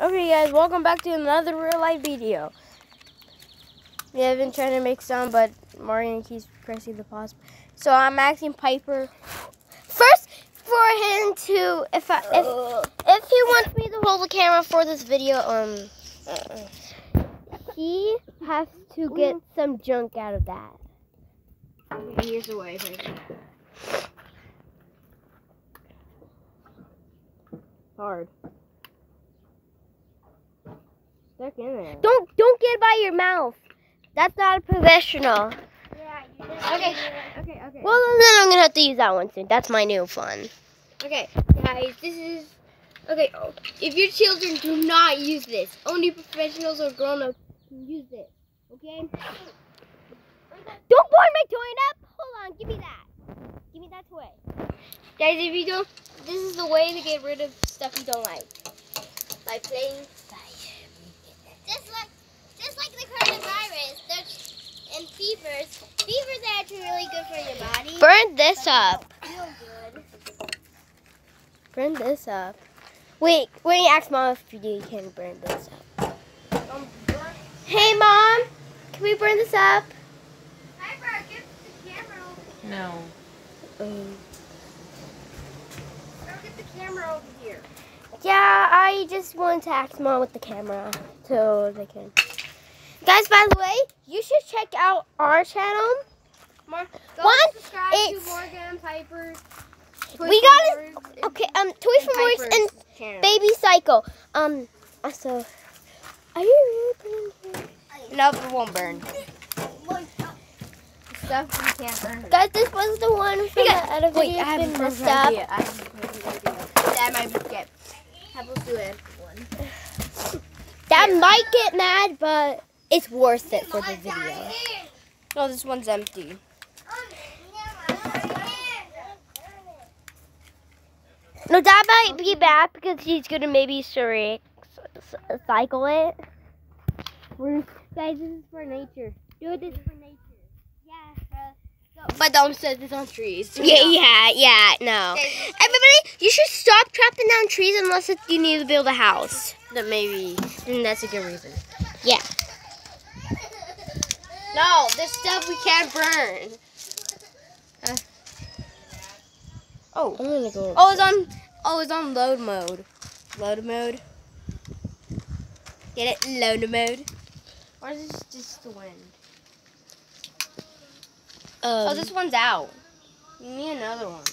Okay, guys, welcome back to another real life video. Yeah, I've been trying to make some, but Marion keeps pressing the pause. So I'm asking Piper first for him to, if I, if if he wants me to hold the camera for this video, um, he has to get some junk out of that. Here's the way. Hard. Stuck in there. Don't don't get it by your mouth. That's not a professional. Yeah. Okay, okay, okay. Well, then I'm gonna have to use that one soon. That's my new fun. Okay, guys, this is okay. oh, If your children do not use this, only professionals or grown-ups can use this. Okay. Don't burn my toy up. Hold on, give me that. Give me that toy. Guys, if you don't, this is the way to get rid of stuff you don't like. By playing Just like, just like the coronavirus, there's, and fevers. Fevers are actually really good for your body. Burn this up. Burn this up. Wait, wait. Ask mom if you can burn this up. um, Hey, mom. Can we burn this up? Piper, get the camera over No. Um, get the camera over here. yeah, I just wanted to ask mom with the camera so they can. Guys, by the way, you should check out our channel. Mar- go One, subscribe it's- to Morgan Piper. We got it. Okay, um, Toys for Boys and. Baby Cycle. Um, also, are you really putting here? Nope, it won't burn. Stuff can't burn. Guys, this was the one from the other Wait, video I have a perfect idea. I have a perfect idea. That might get. How about do it one? That might get mad, but it's worth it for the video. No, this one's empty. No, that might be bad because he's gonna maybe Shrek cycle it. Guys, this is for nature. Do this for nature. Yeah. But don't set this on trees. Yeah, yeah, yeah. No. Everybody, you should stop chopping down trees unless it, you need to build a house. That maybe. Then that's a good reason. Yeah. No, there's stuff we can't burn. Uh, oh. I'm gonna go. Oh, it's on. Oh, it's on load mode. Load mode. Get it? Load mode. Or is this just the wind? Um, oh, this one's out. You need another one.